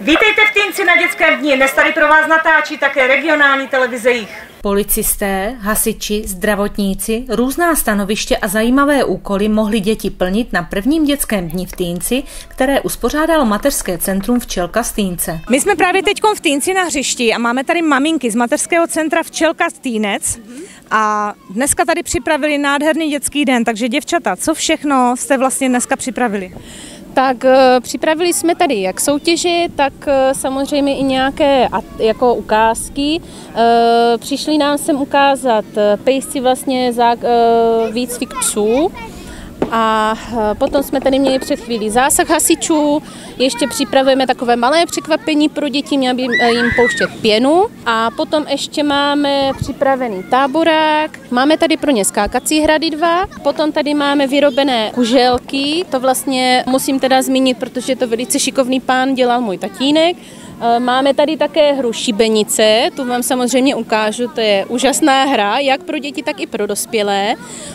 Vítejte v Týnci na dětském dní. Dnes tady pro vás natáčí také regionální televize jich. Policisté, hasiči, zdravotníci, různá stanoviště a zajímavé úkoly mohli děti plnit na prvním dětském dni v Týnci, které uspořádalo mateřské centrum Včelka z Týnce. My jsme právě teď v Týnci na hřišti a máme tady maminky z mateřského centra Včelka Týnec. A dneska tady připravili nádherný dětský den, takže děvčata, co všechno jste vlastně dneska připravili? Tak eh, připravili jsme tady jak soutěže, tak eh, samozřejmě i nějaké jako ukázky. Eh, přišli nám sem ukázat pejsci vlastně za výcvik psů, a e, potom jsme tady měli před chvílí zásah hasičů, ještě připravujeme takové malé překvapení pro děti, měla by jim pouštět pěnu. A potom ještě máme připravený táborák, máme tady pro ně skákací hrady dva, potom tady máme vyrobené kuželky, to vlastně musím teda zmínit, protože to velice šikovný pán dělal můj tatínek, Eh, máme tady také hru Šibenice, tu vám samozřejmě ukážu, to je úžasná hra, jak pro děti, tak i pro dospělé.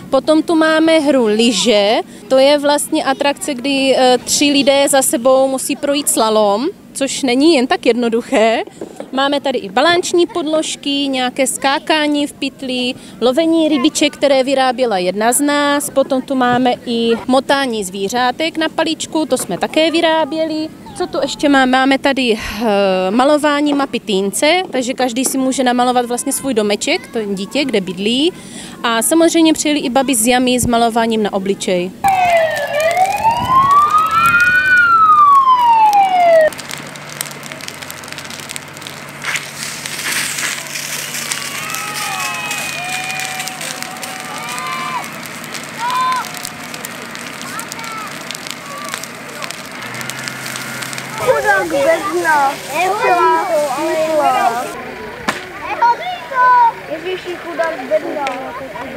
Potom tu máme hru Liže, to je vlastně atrakce, kdy eh, tři lidé za sebou musí projít slalom, což není jen tak jednoduché. Máme tady i balanční podložky, nějaké skákání v pytli, lovení rybiček, které vyráběla jedna z nás, potom tu máme i motání zvířátek na paličku, to jsme také vyráběli. Co tu ještě máme? Máme tady uh, malování mapy týnce, takže každý si může namalovat vlastně svůj domeček, to dítě, kde bydlí. A samozřejmě přijeli i babi z jamy s malováním na obličej. Gubezno. Ehula. Ehula. Ježíši, chudák.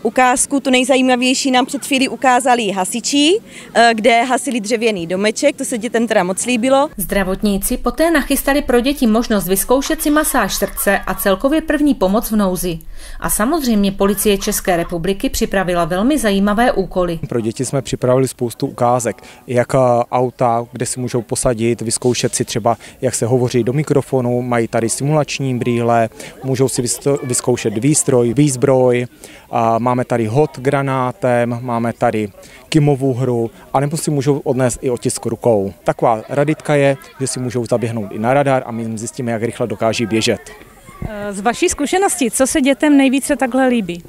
Ukázku, tu nejzajímavější, nám před chvíli ukázali hasiči, eh, kde hasili dřevěný domeček, to se dětem teda moc líbilo. Zdravotníci poté nachystali pro děti možnost vyzkoušet si masáž srdce a celkově první pomoc v nouzi. A samozřejmě policie České republiky připravila velmi zajímavé úkoly. Pro děti jsme připravili spoustu ukázek, jak eh, auta, kde si můžou posadit, vyzkoušet si třeba, jak se hovoří do mikrofonu, mají tady simulační brýle, můžou si vyzkoušet výstroj, výzbroj, a máme tady hod granátem, máme tady kimovou hru, anebo si můžou odnést i otisk rukou. Taková raditka je, že si můžou zaběhnout i na radar a my jim zjistíme, jak rychle dokáží běžet. Z vaší zkušenosti, co se dětem nejvíce takhle líbí?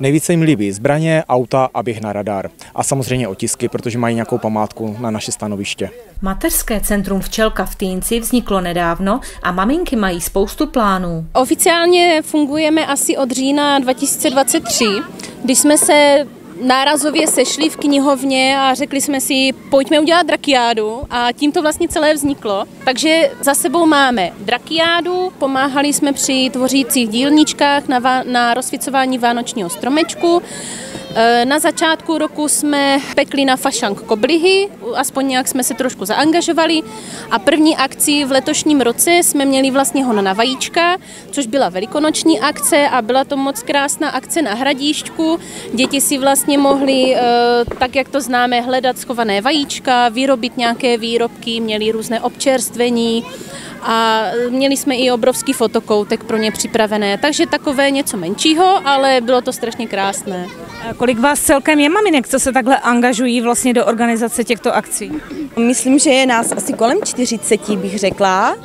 Nejvíce jim líbí zbraně, auta a běh na radar. A samozřejmě otisky, protože mají nějakou památku na naše stanoviště. Mateřské centrum Včelka v Týnci vzniklo nedávno a maminky mají spoustu plánů. Oficiálně fungujeme asi od října 2023, když jsme se nárazově sešli v knihovně a řekli jsme si, pojďme udělat drakiádu a tím to vlastně celé vzniklo. Takže za sebou máme drakiádu, pomáhali jsme při tvořících dílničkách na, na rozsvěcování vánočního stromečku, na začátku roku jsme pekli na fašank koblihy, aspoň nějak jsme se trošku zaangažovali a první akci v letošním roce jsme měli vlastně hon na vajíčka, což byla velikonoční akce a byla to moc krásná akce na hradišťku. Děti si vlastně mohly, eh, tak jak to známe, hledat schované vajíčka, vyrobit nějaké výrobky, měli různé občerstvení a měli jsme i obrovský fotokoutek pro ně připravené, takže takové něco menšího, ale bylo to strašně krásné. Kolik vás celkem je maminek, co se takhle angažují vlastně do organizace těchto akcí? Myslím, že je nás asi kolem 40, bych řekla.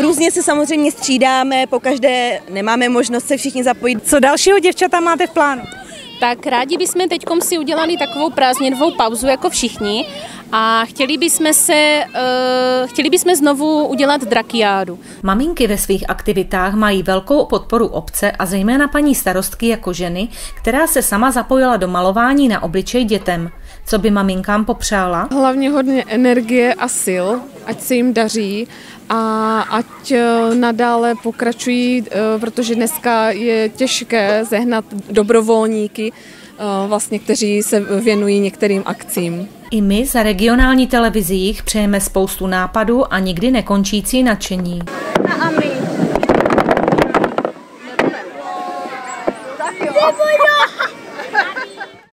Různě se samozřejmě střídáme, po každé nemáme možnost se všichni zapojit. Co dalšího děvčata máte v plánu? Tak rádi bychom teď si udělali takovou prázdninovou pauzu jako všichni a chtěli bychom se, uh, chtěli bychom znovu udělat drakiádu. Maminky ve svých aktivitách mají velkou podporu obce a zejména paní starostky jako ženy, která se sama zapojila do malování na obličej dětem. Co by maminkám popřála? Hlavně hodně energie a sil, ať se jim daří a ať eh, nadále pokračují, eh, protože dneska je těžké zehnat dobrovolníky, vlastně, kteří se věnují některým akcím. I my za regionální televizích přejeme spoustu nápadů a nikdy nekončící nadšení. A my